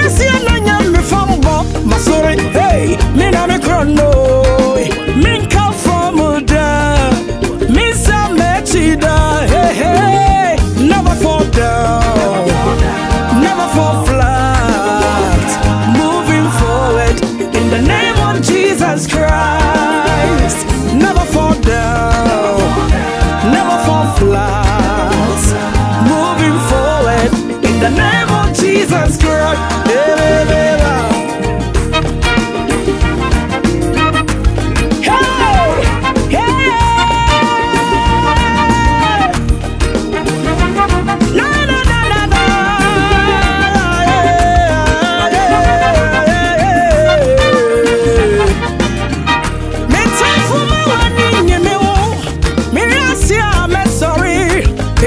Mahwesi ananya me fambo masori. Hey me na me krono me nka from da me sa me chida hey hey never fall down. Never fall flat. Moving forward in the name of Jesus Christ. Never fall down. Never fall flat. Moving forward in the name of Jesus Christ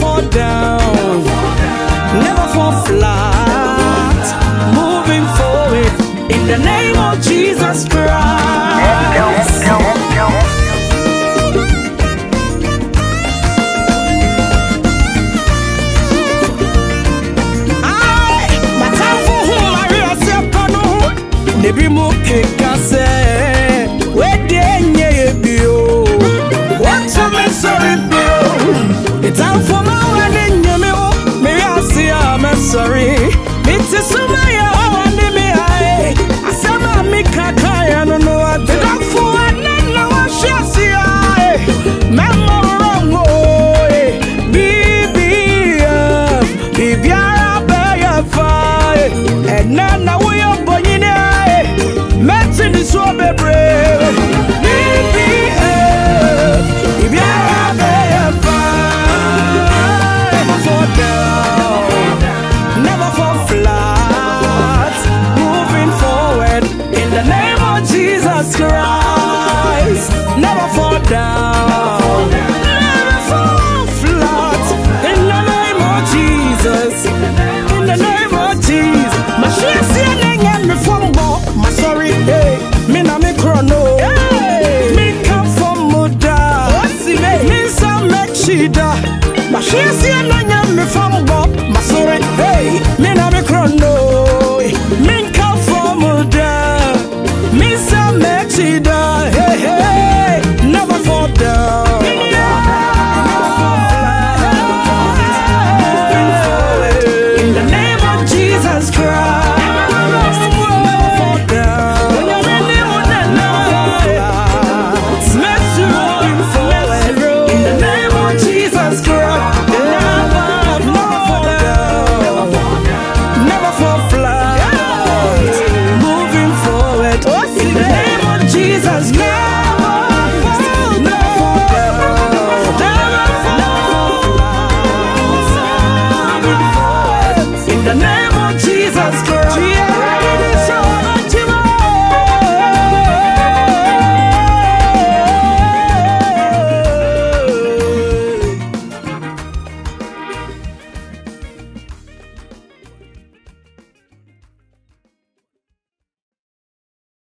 fall down. Never fall flat. Moving forward in the name of Jesus Christ. Ai, matamfo ho mareasɛ pa no ho na bi mu keka sɛ mete the name of Jesus my share see and me bo my sorry hey! me na me chrono me come from muda me sa me chida my share see